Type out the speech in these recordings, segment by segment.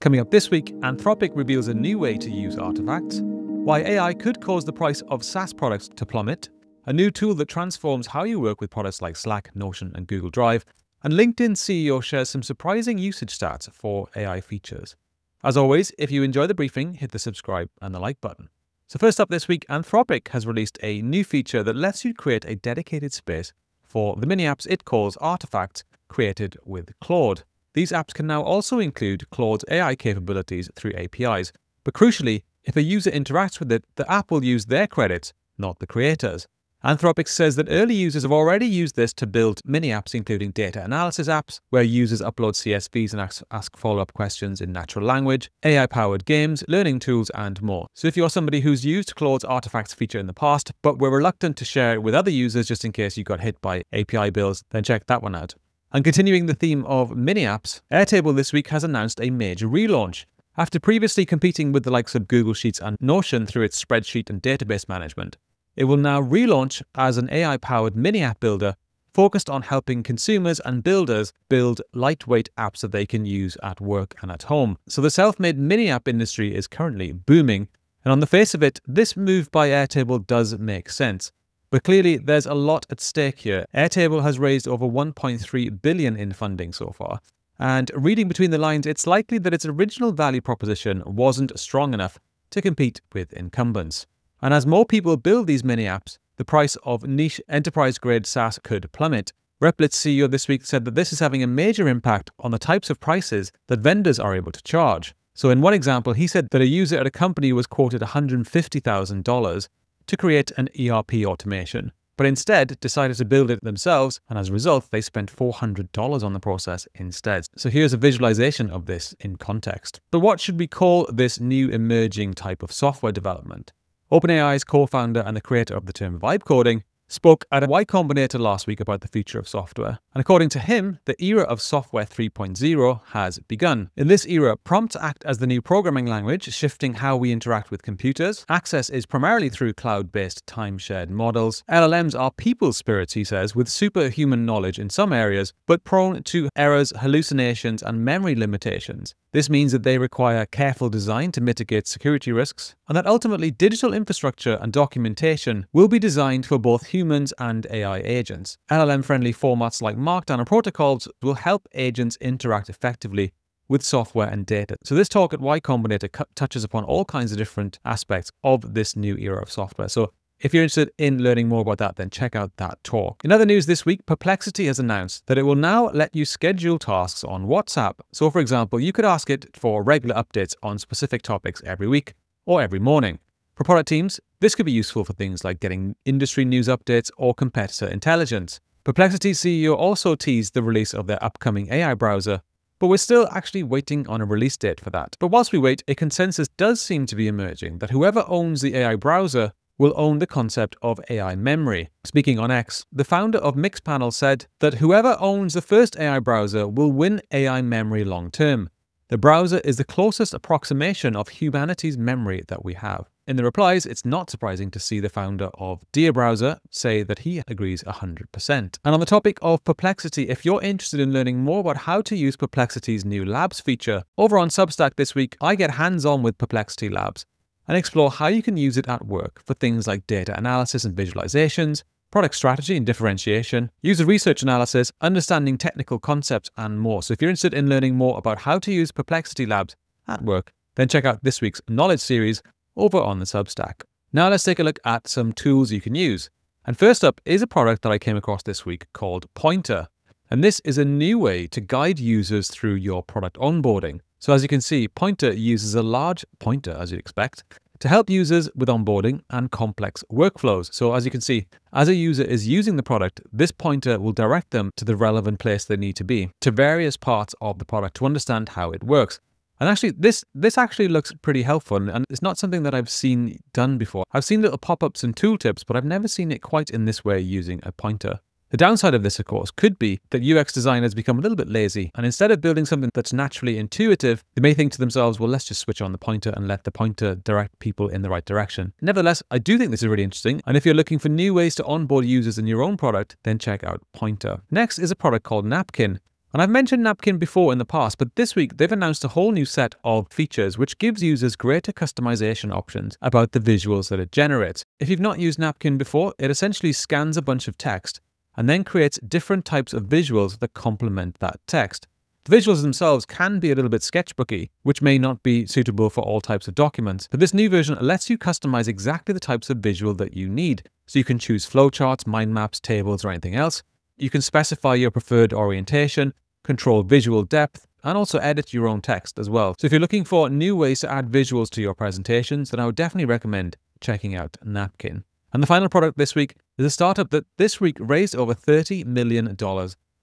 Coming up this week, Anthropic reveals a new way to use artifacts, why AI could cause the price of SaaS products to plummet, a new tool that transforms how you work with products like Slack, Notion, and Google Drive, and LinkedIn CEO shares some surprising usage stats for AI features. As always, if you enjoy the briefing, hit the subscribe and the like button. So first up this week, Anthropic has released a new feature that lets you create a dedicated space for the mini apps it calls artifacts created with Claude. These apps can now also include Claude's AI capabilities through APIs, but crucially, if a user interacts with it, the app will use their credits, not the creators. Anthropic says that early users have already used this to build mini apps, including data analysis apps, where users upload CSVs and ask, follow up questions in natural language, AI powered games, learning tools, and more. So, if you're somebody who's used Claude's artifacts feature in the past, but were reluctant to share it with other users just in case you got hit by API bills, then check that one out. And continuing the theme of mini apps, Airtable this week has announced a major relaunch. After previously competing with the likes of Google Sheets and Notion through its spreadsheet and database management, it will now relaunch as an AI powered mini app builder focused on helping consumers and builders build lightweight apps that they can use at work and at home. So the self made mini app industry is currently booming. And on the face of it, this move by Airtable does make sense. But clearly, there's a lot at stake here. Airtable has raised over 1.3 billion in funding so far. And reading between the lines, it's likely that its original value proposition wasn't strong enough to compete with incumbents. And as more people build these mini apps, the price of niche enterprise grade SaaS could plummet. Replit's CEO this week said that this is having a major impact on the types of prices that vendors are able to charge. So, in one example, he said that a user at a company was quoted $150,000 to create an ERP automation, but instead decided to build it themselves, and as a result, they spent $400 on the process instead. So here's a visualization of this in context. But what should we call this new emerging type of software development? OpenAI's co-founder and the creator of the term vibe coding spoke at a Y Combinator last week about the future of software. And according to him, the era of software 3.0 has begun. In this era, prompts act as the new programming language, shifting how we interact with computers. Access is primarily through cloud-based time-shared models. LLMs are people spirits, he says, with superhuman knowledge in some areas, but prone to errors, hallucinations, and memory limitations. This means that they require careful design to mitigate security risks, and that ultimately digital infrastructure and documentation will be designed for both humans and AI agents. LLM-friendly formats like Markdown and protocols will help agents interact effectively with software and data. So this talk at Y Combinator touches upon all kinds of different aspects of this new era of software. So if you're interested in learning more about that, then check out that talk. In other news this week, Perplexity has announced that it will now let you schedule tasks on WhatsApp. So for example, you could ask it for regular updates on specific topics every week or every morning. For product teams, this could be useful for things like getting industry news updates or competitor intelligence. Perplexity CEO also teased the release of their upcoming AI browser, but we're still actually waiting on a release date for that. But whilst we wait, a consensus does seem to be emerging that whoever owns the AI browser will own the concept of AI memory. Speaking on X, the founder of Mixpanel said that whoever owns the first AI browser will win AI memory long term. The browser is the closest approximation of humanity's memory that we have. In the replies, it's not surprising to see the founder of Dia Browser say that he agrees 100%. And on the topic of Perplexity, if you're interested in learning more about how to use Perplexity's new Labs feature, over on Substack this week, I get hands-on with Perplexity Labs and explore how you can use it at work for things like data analysis and visualizations, product strategy and differentiation, user research analysis, understanding technical concepts, and more. So if you're interested in learning more about how to use Perplexity Labs at work, then check out this week's Knowledge series over on the Substack. Now let's take a look at some tools you can use. And first up is a product that I came across this week called Pointer. And this is a new way to guide users through your product onboarding. So as you can see, Pointer uses a large pointer, as you'd expect, to help users with onboarding and complex workflows. So as you can see, as a user is using the product, this pointer will direct them to the relevant place they need to be, to various parts of the product to understand how it works. And actually, this this actually looks pretty helpful, and it's not something that I've seen done before. I've seen little pop-ups and tooltips, but I've never seen it quite in this way using a pointer. The downside of this, of course, could be that UX designers become a little bit lazy, and instead of building something that's naturally intuitive, they may think to themselves, well, let's just switch on the pointer and let the pointer direct people in the right direction. Nevertheless, I do think this is really interesting, and if you're looking for new ways to onboard users in your own product, then check out Pointer. Next is a product called Napkin. And I've mentioned Napkin before in the past, but this week they've announced a whole new set of features which gives users greater customization options about the visuals that it generates. If you've not used Napkin before, it essentially scans a bunch of text and then creates different types of visuals that complement that text. The visuals themselves can be a little bit sketchbooky, which may not be suitable for all types of documents, but this new version lets you customize exactly the types of visual that you need. So you can choose flowcharts, mind maps, tables, or anything else, you can specify your preferred orientation, control visual depth, and also edit your own text as well. So if you're looking for new ways to add visuals to your presentations, then I would definitely recommend checking out Napkin. And the final product this week is a startup that this week raised over $30 million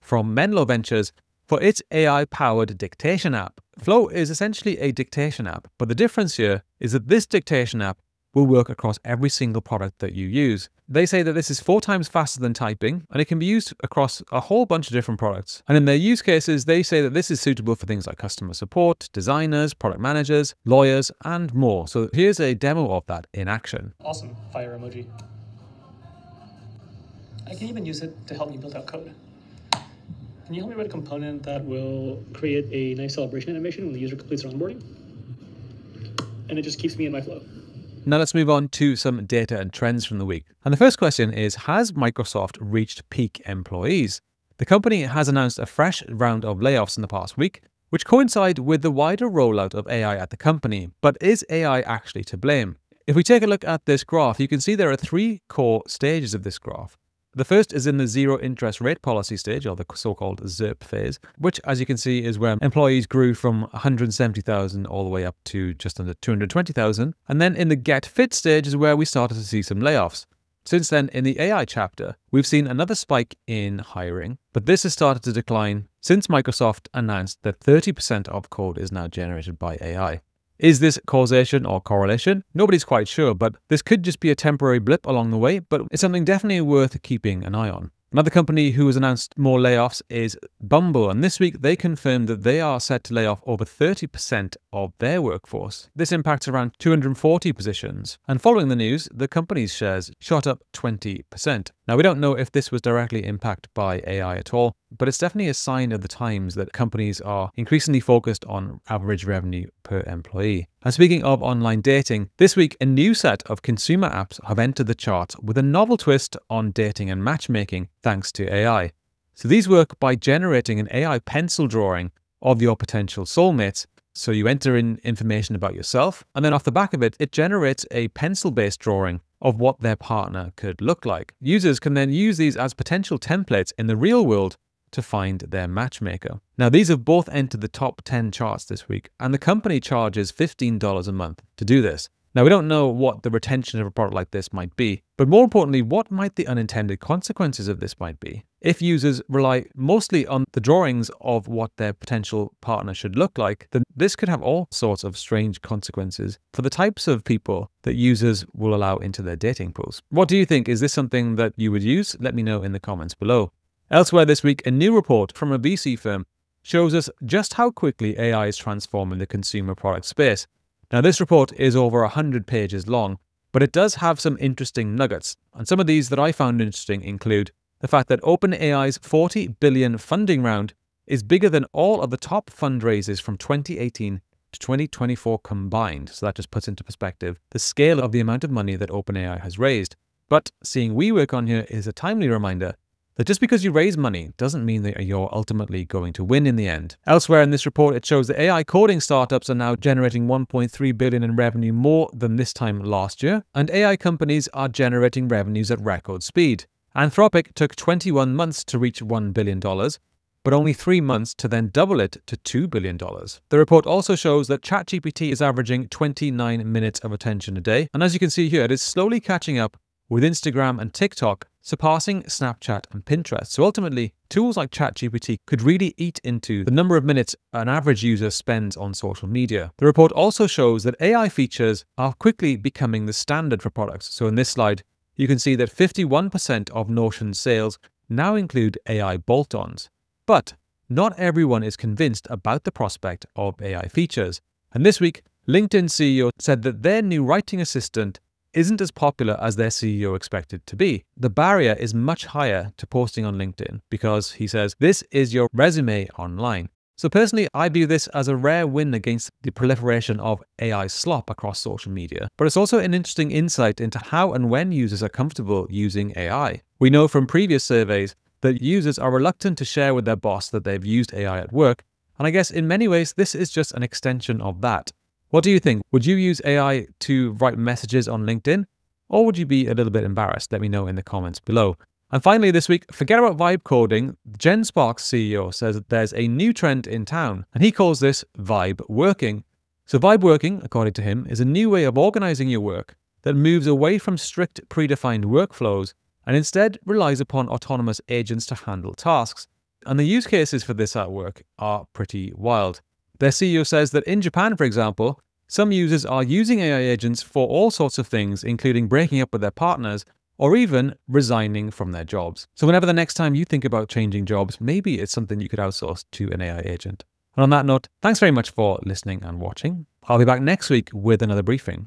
from Menlo Ventures for its AI-powered dictation app. Flow is essentially a dictation app, but the difference here is that this dictation app will work across every single product that you use. They say that this is four times faster than typing and it can be used across a whole bunch of different products. And in their use cases, they say that this is suitable for things like customer support, designers, product managers, lawyers, and more. So here's a demo of that in action. Awesome. Fire emoji. I can even use it to help me build out code. Can you help me write a component that will create a nice celebration animation when the user completes their onboarding? And it just keeps me in my flow. Now let's move on to some data and trends from the week. And the first question is, has Microsoft reached peak employees? The company has announced a fresh round of layoffs in the past week, which coincide with the wider rollout of AI at the company. But is AI actually to blame? If we take a look at this graph, you can see there are three core stages of this graph. The first is in the zero interest rate policy stage, or the so-called ZIRP phase, which, as you can see, is where employees grew from 170,000 all the way up to just under 220,000. And then in the get fit stage is where we started to see some layoffs. Since then, in the AI chapter, we've seen another spike in hiring, but this has started to decline since Microsoft announced that 30% of code is now generated by AI. Is this causation or correlation? Nobody's quite sure, but this could just be a temporary blip along the way, but it's something definitely worth keeping an eye on. Another company who has announced more layoffs is Bumble, and this week they confirmed that they are set to lay off over 30% of their workforce. This impacts around 240 positions, and following the news, the company's shares shot up 20%. Now, we don't know if this was directly impacted by AI at all, but it's definitely a sign of the times that companies are increasingly focused on average revenue per employee. And speaking of online dating, this week a new set of consumer apps have entered the charts with a novel twist on dating and matchmaking thanks to AI. So these work by generating an AI pencil drawing of your potential soulmates. So you enter in information about yourself, and then off the back of it, it generates a pencil-based drawing of what their partner could look like. Users can then use these as potential templates in the real world to find their matchmaker. Now, these have both entered the top 10 charts this week, and the company charges $15 a month to do this. Now, we don't know what the retention of a product like this might be, but more importantly, what might the unintended consequences of this might be? If users rely mostly on the drawings of what their potential partner should look like, then this could have all sorts of strange consequences for the types of people that users will allow into their dating pools. What do you think? Is this something that you would use? Let me know in the comments below. Elsewhere this week, a new report from a VC firm shows us just how quickly AI is transforming the consumer product space. Now, this report is over 100 pages long, but it does have some interesting nuggets. And some of these that I found interesting include the fact that OpenAI's 40 billion funding round is bigger than all of the top fundraisers from 2018 to 2024 combined. So that just puts into perspective the scale of the amount of money that OpenAI has raised. But seeing WeWork on here is a timely reminder that just because you raise money doesn't mean that you're ultimately going to win in the end. Elsewhere in this report, it shows that AI coding startups are now generating 1.3 billion in revenue more than this time last year, and AI companies are generating revenues at record speed. Anthropic took 21 months to reach $1 billion, but only three months to then double it to $2 billion. The report also shows that ChatGPT is averaging 29 minutes of attention a day, and as you can see here, it is slowly catching up with Instagram and TikTok surpassing Snapchat and Pinterest. So ultimately, tools like ChatGPT could really eat into the number of minutes an average user spends on social media. The report also shows that AI features are quickly becoming the standard for products. So in this slide, you can see that 51% of Notion sales now include AI bolt-ons. But not everyone is convinced about the prospect of AI features. And this week, LinkedIn CEO said that their new writing assistant isn't as popular as their CEO expected to be. The barrier is much higher to posting on LinkedIn because he says this is your resume online. So personally, I view this as a rare win against the proliferation of AI slop across social media, but it's also an interesting insight into how and when users are comfortable using AI. We know from previous surveys that users are reluctant to share with their boss that they've used AI at work, and I guess in many ways this is just an extension of that. What do you think? Would you use AI to write messages on LinkedIn? Or would you be a little bit embarrassed? Let me know in the comments below. And finally, this week, forget about vibe coding. GenSpark's CEO says that there's a new trend in town, and he calls this vibe working. So, vibe working, according to him, is a new way of organizing your work that moves away from strict predefined workflows and instead relies upon autonomous agents to handle tasks. And the use cases for this at work are pretty wild. Their CEO says that in Japan, for example, some users are using AI agents for all sorts of things, including breaking up with their partners or even resigning from their jobs. So whenever the next time you think about changing jobs, maybe it's something you could outsource to an AI agent. And on that note, thanks very much for listening and watching. I'll be back next week with another briefing.